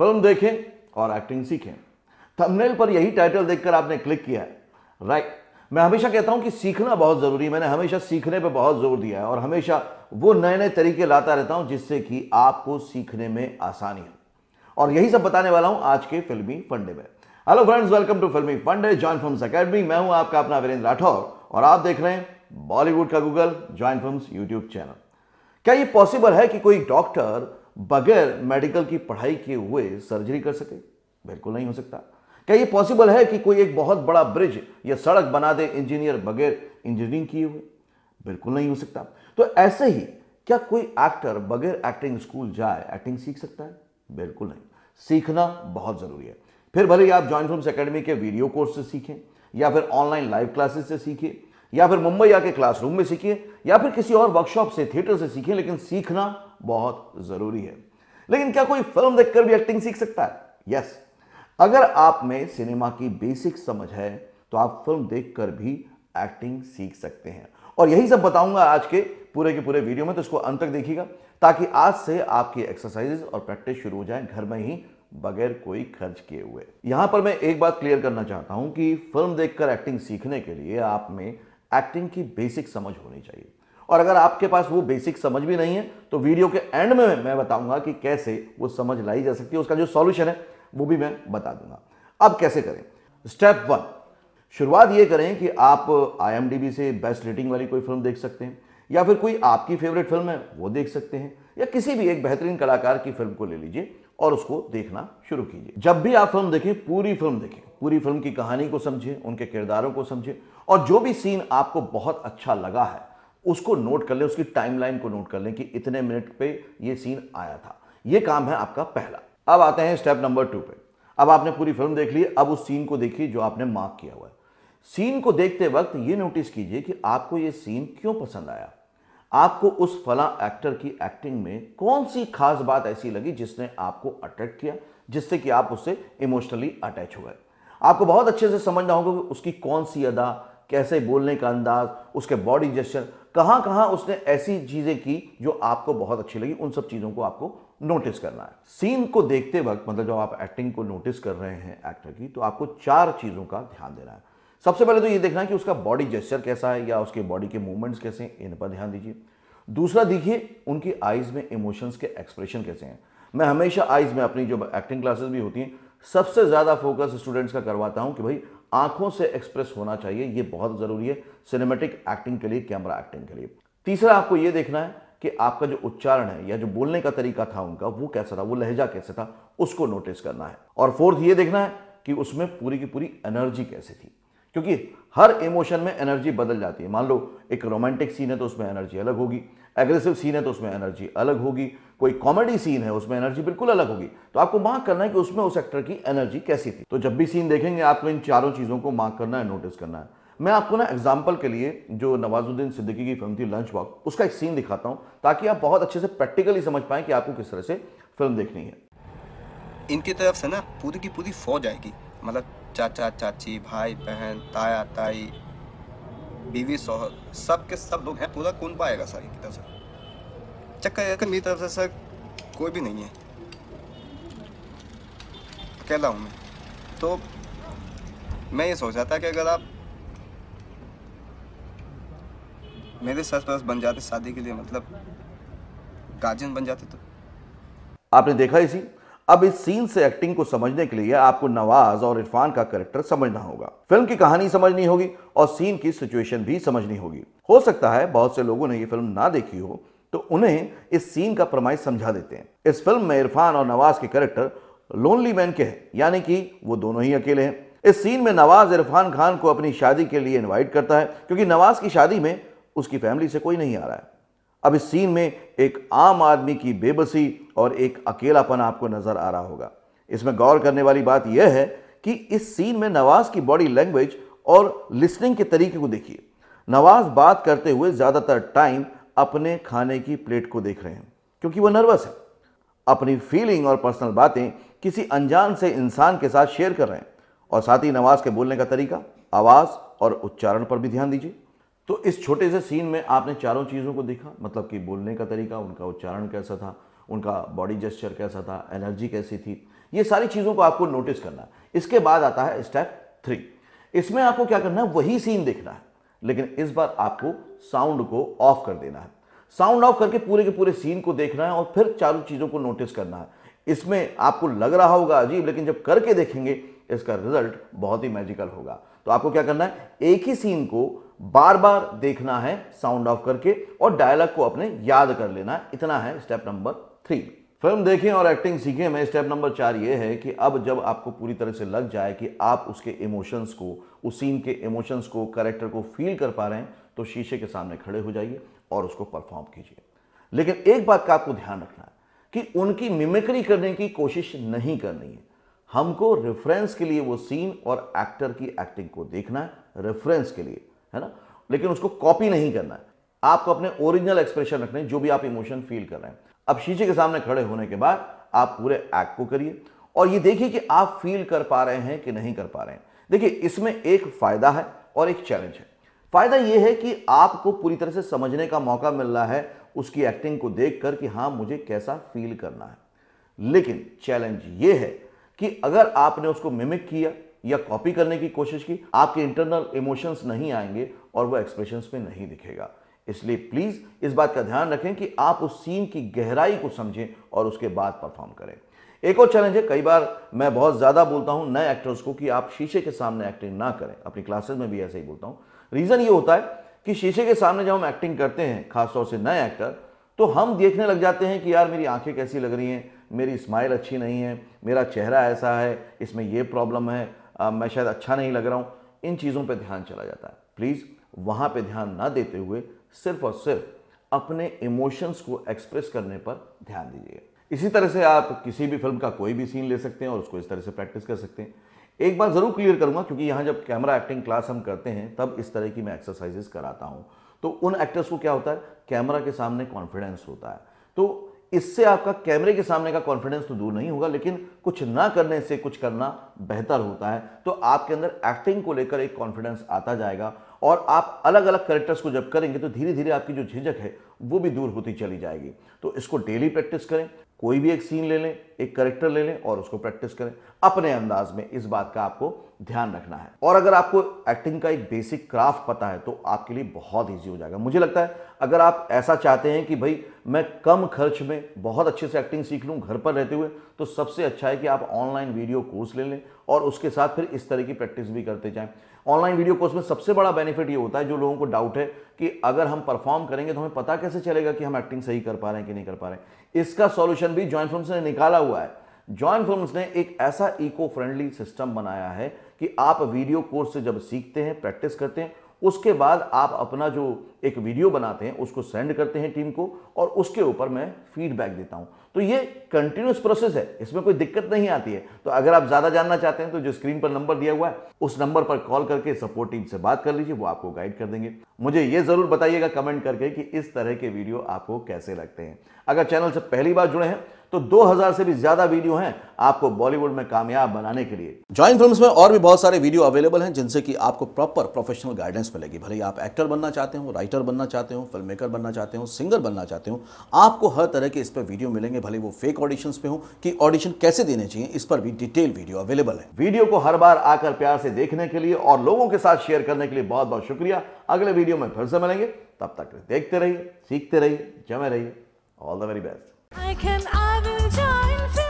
Film देखें और acting सीखें। थंबनेल पर यही टाइटल देखकर आपने क्लिक किया है। राइट मैं हमेशा कहता हूँ कि सीखना बहुत ज़रूरी है। मैंने हमेशा सीखने पर बहुत ज़ोर दिया है और हमेशा वो नए नए तरीके लाता रहता हूँ जिससे कि आपको सीखने में आसानी हो। और यही सब बताने वाला हूँ आज के फिल्मी फंडे में। हेलो फ्रेंड्स वेलकम टू फिल्मी फंडे। जॉइन फ़िल्म अकेडमी मैं हूँ आपका अपना वीरेंद्र राठौर और आप देख रहे हैं बॉलीवुड का Google Join Film YouTube channel क्या ये पॉसिबल है कि कोई डॉक्टर बगैर मेडिकल की पढ़ाई किए हुए सर्जरी कर सके? बिल्कुल नहीं हो सकता। क्या ये पॉसिबल है कि कोई एक बहुत बड़ा ब्रिज या सड़क बना दे इंजीनियर बगैर इंजीनियरिंग किए हुए? बिल्कुल नहीं हो सकता। तो ऐसे ही क्या कोई एक्टर बगैर एक्टिंग स्कूल जाए एक्टिंग सीख सकता है? बिल्कुल नहीं। सीखना बहुत ज़रूरी है। फिर भले ही आप जॉइन फ़िल्म अकेडमी के वीडियो कोर्स से सीखें, या फिर ऑनलाइन लाइव क्लासेस से सीखें, या फिर मुंबई आके क्लासरूम में सीखिए या फिर किसी और वर्कशॉप से थिएटर से सीखिए लेकिन सीखना बहुत ज़रूरी है। लेकिन क्या कोई फ़िल्म देखकर भी एक्टिंग सीख सकता है? यस अगर आप में सिनेमा की बेसिक समझ है तो आप फ़िल्म देखकर भी एक्टिंग सीख सकते हैं। और यही सब बताऊँगा आज के पूरे के पूरे वीडियो में तो इसको अंत तक देखिएगा, ताकि आज से आपकी एक्सरसाइजेस और प्रैक्टिस शुरू हो जाए घर में ही, बगैर कोई खर्च किए हुए। यहाँ पर मैं एक बात क्लियर करना चाहता हूँ कि फ़िल्म देखकर एक्टिंग सीखने के लिए आप में एक्टिंग की बेसिक समझ होनी चाहिए। और अगर आपके पास वो बेसिक समझ भी नहीं है तो वीडियो के एंड में मैं बताऊँगा कि कैसे वो समझ लाई जा सकती है। उसका जो सॉल्यूशन है, वो भी मैं बता दूँगा। अब कैसे करें? स्टेप वन शुरुआत ये करें कि आप आईएमडीबी से बेस्ट रेटिंग वाली कोई फ़िल्म देख सकते हैं, या फिर कोई आपकी फेवरेट फ़िल्म है, वो देख सकते हैं, या किसी भी एक बेहतरीन कलाकार की फ़िल्म को ले लीजिए और उसको देखना शुरू कीजिए। जब भी आप फ़िल्म देखें, पूरी फ़िल्म देखें, पूरी फ़िल्म की कहानी को समझें, उनके किरदारों को समझें, और जो भी सीन आपको बहुत अच्छा लगा है उसको नोट कर लें, उसकी टाइमलाइन को नोट कर लें कि इतने मिनट पे ये सीन आया था। ये काम है आपका पहला। अब आते हैं स्टेप नंबर टू पे। अब आपने पूरी फ़िल्म देख ली, अब उस सीन को देखिए जो आपने मार्क किया हुआ है। सीन को देखते वक्त ये नोटिस कीजिए कि आपको ये सीन क्यों पसंद आया? आपको उस फला एक्टर की एक्टिंग में कौन सी खास बात ऐसी लगी जिसने आपको अट्रैक्ट किया, जिससे कि आप उससे इमोशनली अटैच हो गए आपको बहुत अच्छे से समझना होगा कि उसकी कौन सी अदा कैसे बोलने का अंदाज, उसके बॉडी जेस्चर कहाँ कहाँ उसने ऐसी चीज़ें की जो आपको बहुत अच्छी लगी? उन सब चीज़ों को आपको नोटिस करना है। सीन को देखते वक्त मतलब जब आप एक्टिंग को नोटिस कर रहे हैं एक्टर की तो आपको चार चीज़ों का ध्यान देना है। सबसे पहले तो ये देखना है कि उसका बॉडी जेस्चर कैसा है या उसके बॉडी के मूवमेंट्स कैसे हैं, इन पर ध्यान दीजिए। दूसरा, देखिए, उनकी आइज़ में इमोशंस के एक्सप्रेशन कैसे हैं। मैं हमेशा आइज़ में अपनी जो एक्टिंग क्लासेस भी होती हैं, सबसे ज़्यादा फोकस स्टूडेंट्स का करवाता हूँ कि भाई आँखों से एक्सप्रेस होना चाहिए यह बहुत ज़रूरी है सिनेमेटिक एक्टिंग के लिए कैमरा एक्टिंग के लिए। तीसरा, आपको यह देखना है कि आपका जो उच्चारण है या जो बोलने का तरीका था उनका, वो कैसा था, वो लहजा कैसे था, उसको नोटिस करना है। और फोर्थ ये देखना है कि उसमें पूरी की पूरी एनर्जी कैसे थी। क्योंकि हर इमोशन में एनर्जी बदल जाती है। मान लो, एक रोमांटिक सीन है तो उसमें एनर्जी अलग होगी। एग्रेसिव सीन है तो उसमें एनर्जी अलग होगी। कोई कॉमेडी सीन है, उसमें एनर्जी बिल्कुल अलग होगी। तो आपको मार्क करना है कि उसमें उस एक्टर की एनर्जी कैसी थी। तो जब भी सीन देखेंगे, आपको इन चारों चीज़ों को मार्क करना है नोटिस करना है। मैं आपको ना एग्ज़ाम्पल के लिए जो नवाजुद्दीन सिद्दीकी की फ़िल्म थी लंच वॉक उसका एक सीन दिखाता हूँ, ताकि आप बहुत अच्छे से प्रैक्टिकली समझ पाएँ कि आपको किस तरह से फ़िल्म देखनी है। इनकी तरफ़ से ना पूरी की पूरी फौज आएगी। मतलब चाचा चाची भाई बहन ताया ताई बीवी शोहर सब के सब लोग हैं, पूरा कौन पाएगा सर इनकी तरफ़ से। चक्कर मेरी तरफ़ से सर कोई भी नहीं है। अकेला हूँ मैं। तो मैं ये सोच रहा था कि अगर आप मेरे सरपरस्त बन जाते शादी के लिए मतलब गार्जियन बन जाते तो। आपने देखा इसी? अब इस सीन से एक्टिंग को समझने के लिए आपको नवाज़ और इरफान का करेक्टर समझना होगा। फ़िल्म की कहानी समझनी होगी और सीन की सिचुएशन भी समझनी होगी। हो सकता है बहुत से लोगों ने ये फ़िल्म ना देखी हो तो उन्हें इस सीन का प्रमाइश समझा देते हैं। इस फ़िल्म में इरफान और नवाज़ के करेक्टर लोनली मैन के हैं, यानी कि वो दोनों ही अकेले हैं। इस सीन में नवाज़ इरफान खान को अपनी शादी के लिए इनवाइट करता है, क्योंकि नवाज़ की शादी में उसकी फैमिली से कोई नहीं आ रहा है। अब इस सीन में एक आम आदमी की बेबसी और एक अकेलापन आपको नज़र आ रहा होगा। इसमें गौर करने वाली बात यह है कि इस सीन में नवाज़ की बॉडी लैंग्वेज और लिसनिंग के तरीके को देखिए। नवाज़ बात करते हुए ज़्यादातर टाइम अपने खाने की प्लेट को देख रहे हैं, क्योंकि वो नर्वस है। अपनी फीलिंग और पर्सनल बातें किसी अनजान से इंसान के साथ शेयर कर रहे हैं। और साथ ही नवाज़ के बोलने का तरीका, आवाज़ और उच्चारण पर भी ध्यान दीजिए। तो इस छोटे से सीन में आपने चारों चीज़ों को देखा मतलब कि बोलने का तरीका, उनका उच्चारण कैसा था, उनका बॉडी जेस्चर कैसा था एनर्जी कैसी थी, ये सारी चीज़ों को आपको नोटिस करना है। इसके बाद आता है स्टेप थ्री इसमें आपको क्या करना है? वही सीन देखना है। लेकिन इस बार आपको साउंड को ऑफ़ कर देना है। साउंड ऑफ़ करके पूरे के पूरे सीन को देखना है और फिर चारों चीज़ों को नोटिस करना है। इसमें आपको लग रहा होगा अजीब, लेकिन जब करके देखेंगे, इसका रिज़ल्ट बहुत ही मैजिकल होगा। तो आपको क्या करना है? एक ही सीन को बार बार देखना है साउंड ऑफ़ करके और डायलॉग को अपने याद कर लेना है। इतना है स्टेप नंबर थ्री फ़िल्म देखें और एक्टिंग सीखें। में स्टेप नंबर चार ये है कि अब जब आपको पूरी तरह से लग जाए कि आप उसके इमोशंस को, उस सीन के इमोशंस को करेक्टर को फील कर पा रहे हैं तो शीशे के सामने खड़े हो जाइए और उसको परफॉर्म कीजिए। लेकिन एक बात का आपको ध्यान रखना है कि उनकी मिमिक्री करने की कोशिश नहीं करनी है। हमको रेफरेंस के लिए वो सीन और एक्टर की एक्टिंग को देखना है। रेफरेंस के लिए। है ना? लेकिन उसको कॉपी नहीं करना है। आपको अपने ओरिजिनल एक्सप्रेशन रखने जो भी आप इमोशन फील कर रहे हैं। अब शीशे के सामने खड़े होने के बाद आप पूरे एक्ट को करिए। और ये देखिए कि आप फील कर पा रहे हैं कि नहीं कर पा रहे हैं। देखिए, इसमें एक फ़ायदा है और एक चैलेंज है। फ़ायदा यह है कि आपको पूरी तरह से समझने का मौका मिल रहा है उसकी एक्टिंग को देखकर कि हाँ मुझे कैसा फील करना है। लेकिन चैलेंज ये है कि अगर आपने उसको मिमिक किया या कॉपी करने की कोशिश की, आपके इंटरनल इमोशंस नहीं आएँगे और वो एक्सप्रेशंस में नहीं दिखेगा। इसलिए प्लीज़ इस बात का ध्यान रखें कि आप उस सीन की गहराई को समझें और उसके बाद परफॉर्म करें। एक और चैलेंज है, कई बार मैं बहुत ज़्यादा बोलता हूँ नए एक्टर्स को कि आप शीशे के सामने एक्टिंग ना करें। अपनी क्लासेस में भी ऐसे ही बोलता हूँ। रीजन ये होता है कि शीशे के सामने जब हम एक्टिंग करते हैं, खासतौर से नए एक्टर तो हम देखने लग जाते हैं कि यार मेरी आँखें कैसी लग रही हैं, मेरी स्माइल अच्छी नहीं है, मेरा चेहरा ऐसा है, इसमें ये प्रॉब्लम है आ, मैं शायद अच्छा नहीं लग रहा हूँ। इन चीज़ों पर ध्यान चला जाता है। प्लीज़ वहाँ पर ध्यान ना देते हुए सिर्फ़ और सिर्फ़ अपने इमोशंस को एक्सप्रेस करने पर ध्यान दीजिए। इसी तरह से आप किसी भी फ़िल्म का कोई भी सीन ले सकते हैं और उसको इस तरह से प्रैक्टिस कर सकते हैं। एक बार ज़रूर क्लियर करूँगा क्योंकि यहाँ जब कैमरा एक्टिंग क्लास हम करते हैं तब इस तरह की मैं एक्सरसाइजेस कराता हूँ। तो उन एक्टर्स को क्या होता है? कैमरा के सामने कॉन्फिडेंस होता है। तो इससे आपका कैमरे के सामने का कॉन्फिडेंस तो दूर नहीं होगा, लेकिन कुछ ना करने से कुछ करना बेहतर होता है। तो आपके अंदर एक्टिंग को लेकर एक कॉन्फिडेंस आता जाएगा और आप अलग अलग करेक्टर्स को जब करेंगे तो धीरे धीरे आपकी जो झिझक है, वो भी दूर होती चली जाएगी। तो इसको डेली प्रैक्टिस करें, कोई भी एक सीन ले लें, एक करेक्टर ले लें और उसको प्रैक्टिस करें। अपने अंदाज में इस बात का आपको ध्यान रखना है। और अगर आपको एक्टिंग का एक बेसिक क्राफ्ट पता है तो आपके लिए बहुत ईजी हो जाएगा। मुझे लगता है, अगर आप ऐसा चाहते हैं कि भाई, मैं कम खर्च में बहुत अच्छे से एक्टिंग सीख लूँ, घर पर रहते हुए तो सबसे अच्छा है कि आप ऑनलाइन वीडियो कोर्स ले लें और उसके साथ फिर इस तरह की प्रैक्टिस भी करते जाएँ। ऑनलाइन वीडियो कोर्स में सबसे बड़ा बेनिफिट ये होता है, जो लोगों को डाउट है, कि अगर हम परफॉर्म करेंगे तो हमें पता कैसे चलेगा कि हम एक्टिंग सही कर पा रहे हैं कि नहीं कर पा रहे हैं। इसका सॉल्यूशन भी जॉइंट फ़िल्म ने निकाला हुआ है। जॉइंट फ़िल्म ने एक ऐसा इको फ्रेंडली सिस्टम बनाया है कि आप वीडियो कोर्स से जब सीखते हैं प्रैक्टिस करते हैं, उसके बाद आप अपना जो एक वीडियो बनाते हैं, उसको सेंड करते हैं टीम को और उसके ऊपर मैं फीडबैक देता हूँ। तो ये कंटिन्यूस प्रोसेस है, इसमें कोई दिक्कत नहीं आती है। तो अगर आप ज़्यादा जानना चाहते हैं तो जो स्क्रीन पर नंबर दिया हुआ है, उस नंबर पर कॉल करके सपोर्ट टीम से बात कर लीजिए, वो आपको गाइड कर देंगे। मुझे ये ज़रूर बताइएगा कमेंट करके कि इस तरह के वीडियो आपको कैसे लगते हैं। अगर चैनल से पहली बार जुड़े हैं तो 2000 से भी ज़्यादा वीडियो हैं आपको बॉलीवुड में कामयाब बनाने के लिए। ज्वाइन फिल्म्स में और भी बहुत सारे वीडियो अवेलेबल हैं जिनसे कि आपको प्रॉपर प्रोफेशनल गाइडेंस मिलेगी। भले ही आप एक्टर बनना चाहते हो राइटर बनना चाहते हो फ़िल्म मेकर बनना चाहते हो सिंगर बनना चाहते हो आपको हर तरह के इस पर वीडियो मिलेंगे। भले वो फेक ऑडिशन पे हो कि ऑडिशन कैसे देने चाहिए इस पर भी डिटेल वीडियो अवेलेबल है। वीडियो को हर बार आकर प्यार से देखने के लिए और लोगों के साथ शेयर करने के लिए बहुत बहुत शुक्रिया। अगले वीडियो में फिर से मिलेंगे। तब तक देखते रहिए सीखते रहिए जमे रहिए। All the very best I can I will join.